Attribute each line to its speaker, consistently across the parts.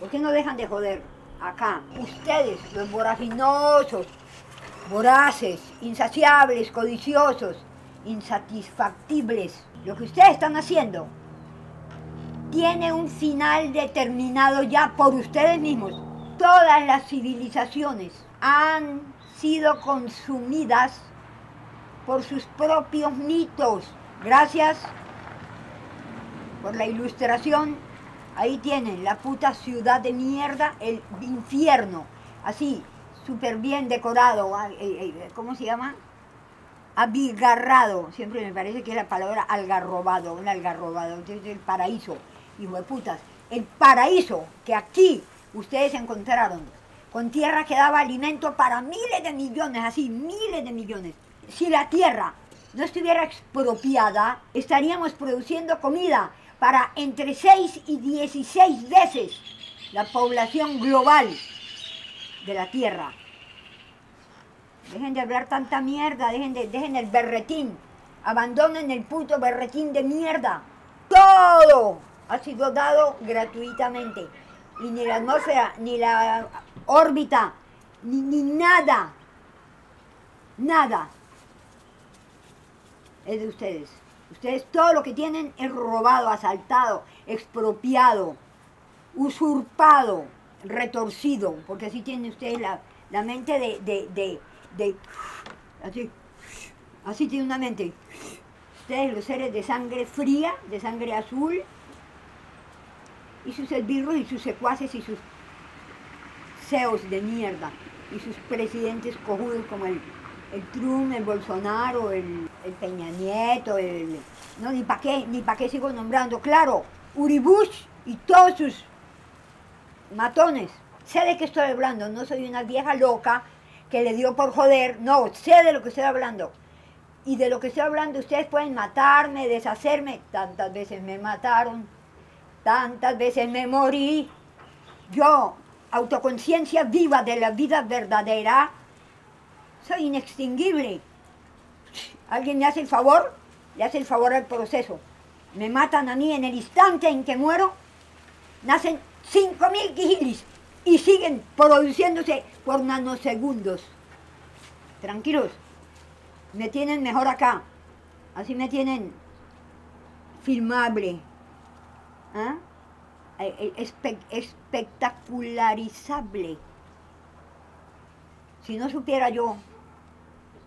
Speaker 1: ¿Por qué no dejan de joder acá? Ustedes, los voraginosos, voraces, insaciables, codiciosos, insatisfactibles, lo que ustedes están haciendo tiene un final determinado ya por ustedes mismos. Todas las civilizaciones han sido consumidas por sus propios mitos. Gracias por la ilustración. Ahí tienen la puta ciudad de mierda, el infierno. Así, súper bien decorado. ah, eh, eh, ¿Cómo se llama? Abigarrado. Siempre me parece que es la palabra algarrobado, un algarrobado. Entonces, el paraíso, de putas. El paraíso que aquí ustedes encontraron, con tierra que daba alimento para miles de millones, así, miles de millones. Si la tierra no estuviera expropiada, estaríamos produciendo comida para entre 6 y 16 veces la población global de la tierra. Dejen de hablar tanta mierda, dejen, de, dejen el berretín, abandonen el puto berretín de mierda. Todo ha sido dado gratuitamente. Y ni la atmósfera, ni la órbita, ni, ni nada, nada es de ustedes. Ustedes todo lo que tienen es robado, asaltado, expropiado, usurpado, retorcido, porque así tienen ustedes la, la mente de, de, de, así, así tiene una mente. Ustedes los seres de sangre fría, de sangre azul, y sus esbirros y sus secuaces y sus CEOs de mierda, y sus presidentes cojudos como el, el Trump, el Bolsonaro, el, Peña Nieto, el... No, ni para qué, ni para qué sigo nombrando. Claro, Uribush y todos sus matones. Sé de qué estoy hablando, no soy una vieja loca que le dio por joder, no, sé de lo que estoy hablando. Y de lo que estoy hablando, ustedes pueden matarme, deshacerme. Tantas veces me mataron, tantas veces me morí. Yo, autoconciencia viva de la vida verdadera, soy inextinguible. ¿Alguien me hace el favor? Le hace el favor al proceso. Me matan a mí en el instante en que muero. Nacen 5.000 quijilis y siguen produciéndose por nanosegundos. Tranquilos, me tienen mejor acá. Así me tienen filmable. ¿ah? Eh, eh, espe- espectacularizable. Si no supiera yo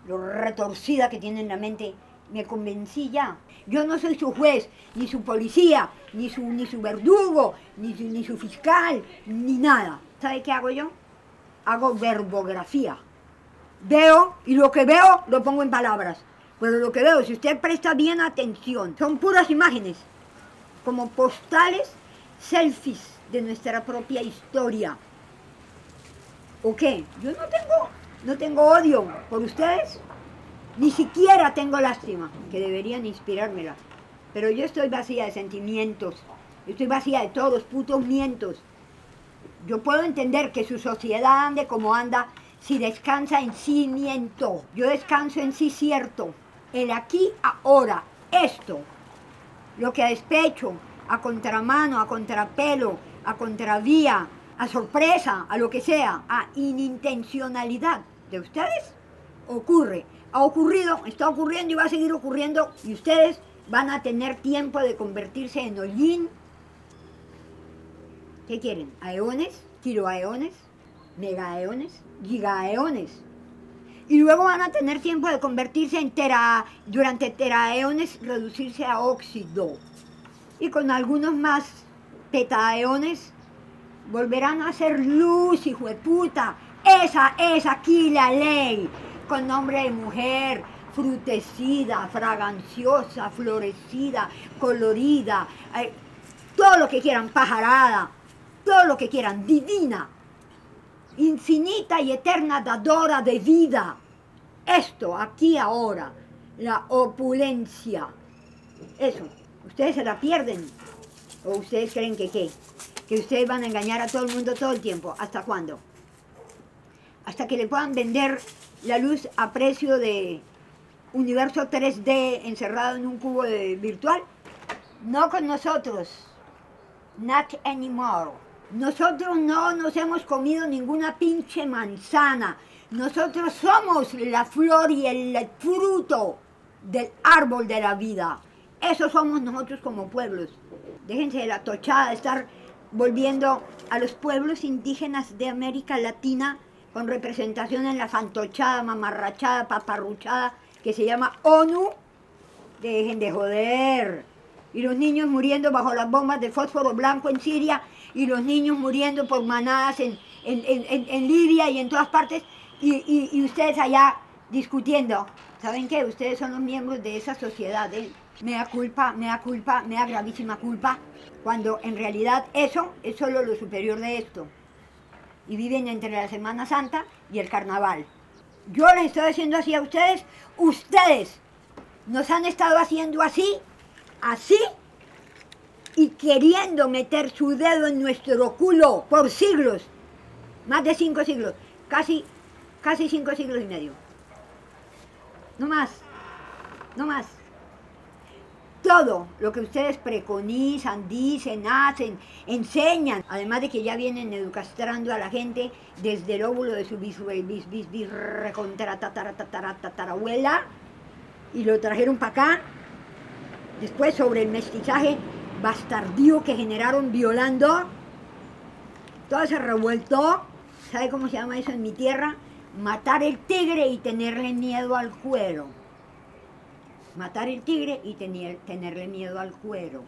Speaker 1: lo retorcida que tiene en la mente, me convencí ya. Yo no soy su juez, ni su policía, ni su, ni su verdugo, ni su, ni su fiscal, ni nada. ¿Sabe qué hago yo? Hago verbografía. Veo y lo que veo lo pongo en palabras. Pero lo que veo, si usted presta bien atención, son puras imágenes, como postales, selfies de nuestra propia historia. ¿O qué? Yo no tengo, no tengo odio por ustedes, ni siquiera tengo lástima, que deberían inspirármela. Pero yo estoy vacía de sentimientos, estoy vacía de todos putos mientos. Yo puedo entender que su sociedad ande como anda si descansa en sí miento. Yo descanso en sí cierto. El aquí, ahora, esto. Lo que a despecho, a contramano, a contrapelo, a contravía, a sorpresa, a lo que sea, a inintencionalidad de ustedes, ocurre. Ha ocurrido, está ocurriendo y va a seguir ocurriendo y ustedes van a tener tiempo de convertirse en hollín. ¿Qué quieren? ¿Aeones? ¿Kiloaeones? ¿Megaeones? ¿Gigaeones? Y luego van a tener tiempo de convertirse en tera, durante teraeones, reducirse a óxido. Y con algunos más petaeones, volverán a ser luz, hijo de puta. Esa es aquí la ley, con nombre de mujer, frutecida, fraganciosa, florecida, colorida, eh, todo lo que quieran, pajarada, todo lo que quieran, divina, infinita y eterna dadora de vida. Esto, aquí ahora, la opulencia. Eso, ustedes se la pierden. ¿O ustedes creen que qué? Que ustedes van a engañar a todo el mundo todo el tiempo. ¿Hasta cuándo? Hasta que le puedan vender la luz a precio de universo 3D encerrado en un cubo virtual. No con nosotros. Not anymore. Nosotros no nos hemos comido ninguna pinche manzana. Nosotros somos la flor y el fruto del árbol de la vida. Eso somos nosotros como pueblos. Déjense de la tochada de estar volviendo a los pueblos indígenas de América Latina con representación en la fantochada, mamarrachada, paparruchada, que se llama ONU. Dejen de joder. Y los niños muriendo bajo las bombas de fósforo blanco en Siria, y los niños muriendo por manadas en, en, Libia y en todas partes, y, y, ustedes allá discutiendo. ¿Saben qué? Ustedes son los miembros de esa sociedad. Me da culpa, me da culpa, me da gravísima culpa, cuando en realidad eso es solo lo superior de esto. Y viven entre la Semana Santa y el Carnaval. Yo les estoy haciendo así a ustedes, ustedes nos han estado haciendo así, así, y queriendo meter su dedo en nuestro culo por siglos, más de cinco siglos, casi, casi cinco siglos y medio. No más, no más. Todo lo que ustedes preconizan, dicen, hacen, enseñan, además de que ya vienen educastrando a la gente desde el óvulo de su bis, bis, bis, bis, tatarabuela, y lo trajeron para acá. Después sobre el mestizaje bastardío que generaron violando. Todo se revuelto. ¿Sabe cómo se llama eso en mi tierra? Matar el tigre y tenerle miedo al cuero. Matar el tigre y tener, tenerle miedo al cuero.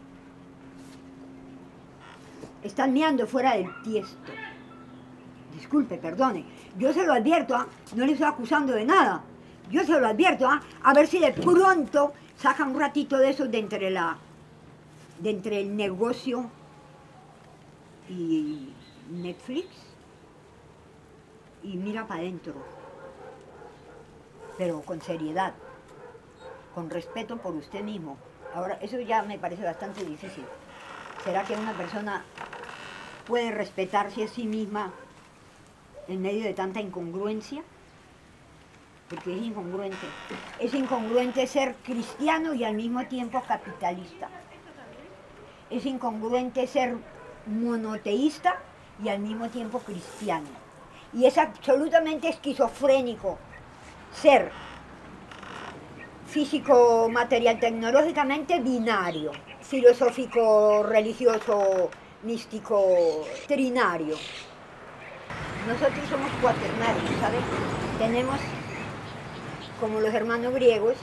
Speaker 1: Están meando fuera del tiesto. Disculpe, perdone. Yo se lo advierto, ¿ah? no le estoy acusando de nada. Yo se lo advierto, ¿ah? a ver si de pronto saca un ratito de eso de entre, la, de entre el negocio y Netflix y mira para adentro. Pero con seriedad, con respeto por usted mismo. Ahora, eso ya me parece bastante difícil. ¿Será que una persona puede respetarse a sí misma en medio de tanta incongruencia? porque es incongruente. Es incongruente ser cristiano y al mismo tiempo capitalista. Es incongruente ser monoteísta y al mismo tiempo cristiano. Y es absolutamente esquizofrénico ser físico, material, tecnológicamente binario, filosófico, religioso, místico, trinario. Nosotros somos cuaternarios, ¿sabes? Tenemos como los hermanos griegos,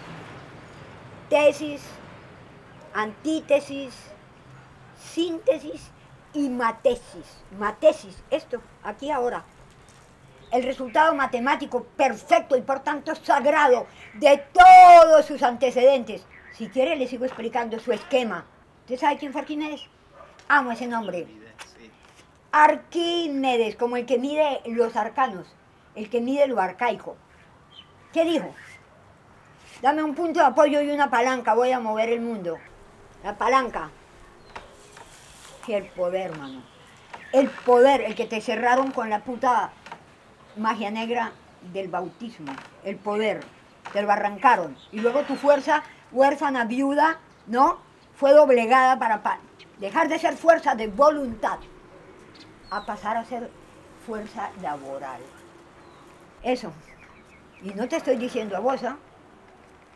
Speaker 1: tesis, antítesis, síntesis y matesis. Matesis, esto, aquí ahora. El resultado matemático perfecto y por tanto sagrado de todos sus antecedentes. Si quiere le sigo explicando su esquema. ¿Usted sabe quién fue Arquímedes? Amo ese nombre. Arquímedes, como el que mide los arcanos, el que mide lo arcaico. ¿Qué dijo? Dame un punto de apoyo y una palanca, voy a mover el mundo. La palanca. Y el poder, mano. El poder, el que te cerraron con la puta magia negra del bautismo. El poder. Te lo arrancaron. Y luego tu fuerza, huérfana, viuda, ¿no? Fue doblegada para dejar de ser fuerza de voluntad a pasar a ser fuerza laboral. Eso. Y no te estoy diciendo a vos,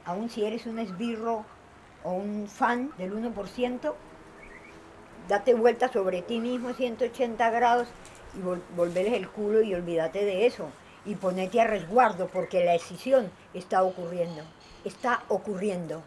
Speaker 1: aún si eres un esbirro o un fan del 1%, date vuelta sobre ti mismo 180 grados y vol el culo y olvídate de eso. Y ponete a resguardo porque la decisión está ocurriendo. Está ocurriendo.